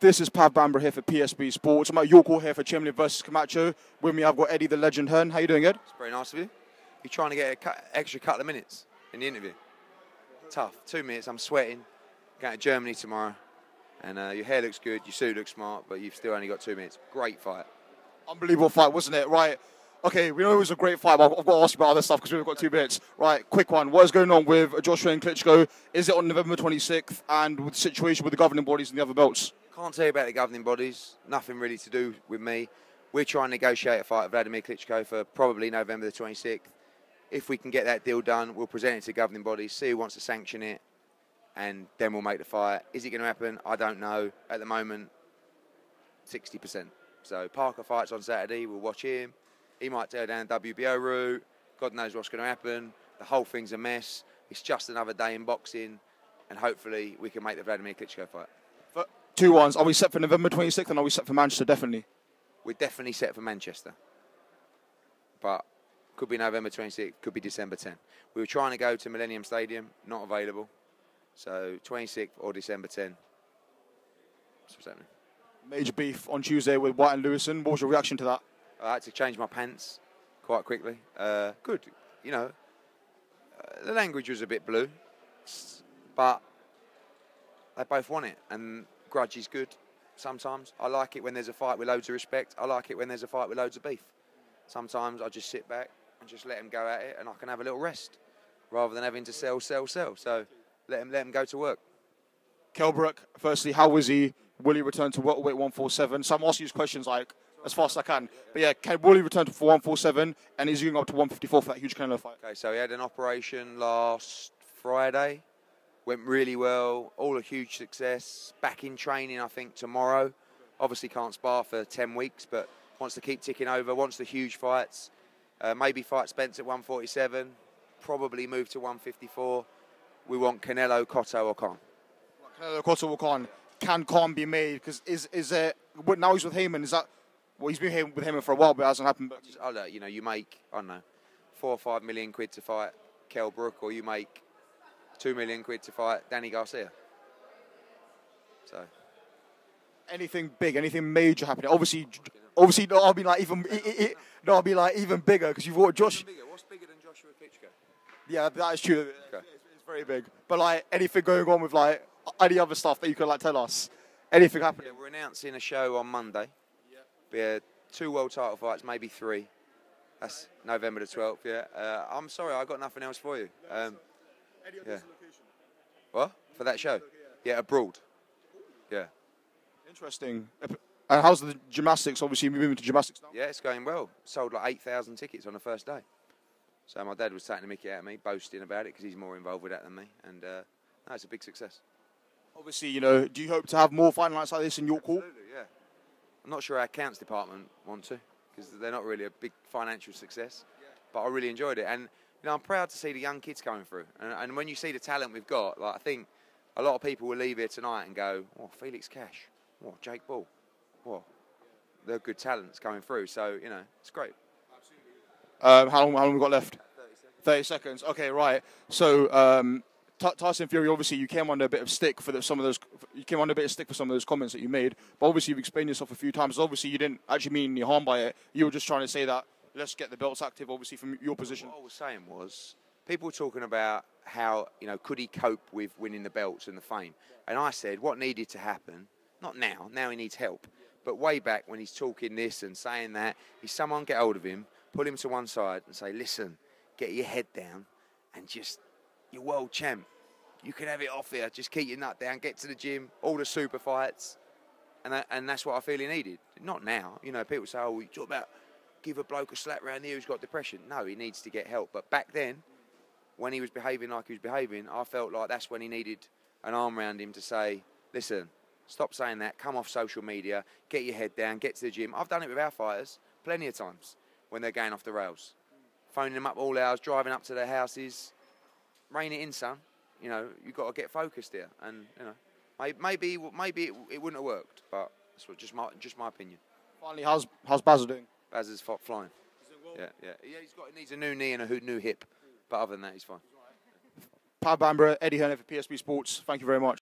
This is Pav Bambra here for PSB Sports. I'm at York Hall here for Chimley versus Camacho. With me, I've got Eddie the Legend Hearn. How you doing, Ed? It's very nice of you. You're trying to get an cut, extra couple of minutes in the interview. Tough. Two minutes. I'm sweating. Going to Germany tomorrow. And uh, your hair looks good. Your suit looks smart, but you've still only got two minutes. Great fight. Unbelievable fight, wasn't it? Right. Okay, we know it was a great fight, but I've got to ask you about other stuff because we've got two minutes. Right, quick one. What is going on with Joshua and Klitschko? Is it on November 26th? And with the situation with the governing bodies and the other belts? Can't tell you about the governing bodies. Nothing really to do with me. We're trying to negotiate a fight with Wladimir Klitschko for probably November the 26th. If we can get that deal done, we'll present it to the governing bodies, see who wants to sanction it, and then we'll make the fight. Is it going to happen? I don't know. At the moment, 60%. So Parker fights on Saturday. We'll watch him. He might tear down the WBO route. God knows what's going to happen. The whole thing's a mess. It's just another day in boxing, and hopefully we can make the Wladimir Klitschko fight. But two ones. Are we set for November 26th and are we set for Manchester? Definitely. We're definitely set for Manchester, but could be November 26th, could be December 10th. We were trying to go to Millennium Stadium, not available. So 26th or December 10th. That's what's happening. Major beef on Tuesday with Whyte and Lewison. What was your reaction to that? I had to change my pants quite quickly. Uh, good, you know. Uh, the language was a bit blue, but they both want it, and grudge is good. Sometimes I like it when there's a fight with loads of respect. I like it when there's a fight with loads of beef. Sometimes I just sit back and just let them go at it, and I can have a little rest rather than having to sell, sell, sell. So let him let him go to work. Kell Brook, firstly, how was he? Will he return to welterweight 147? So I'm asking these questions like as fast as I can. But yeah, can, will he return to 147? And he's he going up to 154 for that huge Canelo fight? Okay, so he had an operation last Friday. Went really well. All a huge success. Back in training, I think tomorrow. Obviously can't spar for 10 weeks, but wants to keep ticking over. Wants the huge fights. Uh, maybe fight Spence at 147. Probably move to 154. We want Canelo, Cotto, or Khan. Canelo, Cotto, or Khan. Can Khan be made? Because is is it now he's with Haymon? Is that well, he's been here with him for a while, but it hasn't happened. But Just, oh, look, you know, you make I don't know, four or five million quid to fight Kell Brook, or you make two million quid to fight Danny Garcia. So anything big, anything major happening? Obviously, obviously, no, I'll be like even it, it, it, no, I'll be like even bigger because you've got Josh. bigger. What's bigger than Joshua Klitschko? Yeah, that is true. Okay. It's, it's very big. But like anything going on with like any other stuff that you could like tell us? Anything happening? Yeah, we're announcing a show on Monday. Be a two world title fights, maybe three. That's November the 12th. Yeah. Uh, I'm sorry, I got nothing else for you. Um, yeah. What for that show? Yeah, abroad. Yeah. Interesting. And how's the gymnastics? Obviously, moving to gymnastics now. Yeah, it's going well. Sold like 8,000 tickets on the first day. So my dad was taking the mickey out of me, boasting about it because he's more involved with that than me. And uh, no, it's a big success. Obviously, you know, do you hope to have more fight nights like this in York Hall? Absolutely, yeah. I'm not sure our accounts department want to because they're not really a big financial success. But I really enjoyed it, and you know, I'm proud to see the young kids coming through. And, and when you see the talent we've got, like I think a lot of people will leave here tonight and go, "Oh, Felix Cash, oh, Jake Ball, oh, they're good talents coming through." So you know, it's great. Um, how long? How long we got left? Thirty seconds. Okay, right. So um, T- Tyson Fury, obviously, you came under a bit of stick for the, some of those. You came under a bit of stick for some of those comments that you made. But obviously, you've explained yourself a few times. Obviously, you didn't actually mean any harm by it. You were just trying to say that let's get the belts active. Obviously, from your position. What I was saying was, people were talking about how you know could he cope with winning the belts and the fame, and I said what needed to happen. Not now. Now he needs help. But way back when he's talking this and saying that, is someone get hold of him, pull him to one side, and say, "Listen, get your head down, and just you're world champ. You can have it off here. Just keep your nut down. Get to the gym. All the super fights, and that, and that's what I feel he needed. Not now. You know, people say, "Oh, you talk about give a bloke a slap round here who's got depression." No, he needs to get help. But back then, when he was behaving like he was behaving, I felt like that's when he needed an arm around him to say, "Listen, stop saying that. Come off social media. Get your head down. Get to the gym." I've done it with our fighters plenty of times when they're going off the rails, phoning them up all hours, driving up to their houses. Rein it in, son. You know, you've got to get focused here, and you know, maybe maybe it, it wouldn't have worked, but that's what, just my just my opinion. Finally, how's how's Basil doing? Baz is flying. Yeah, yeah, yeah. He's got he needs a new knee and a new hip, but other than that, he's fine. Pav Bambra, Eddie Hearn for PSB Sports. Thank you very much.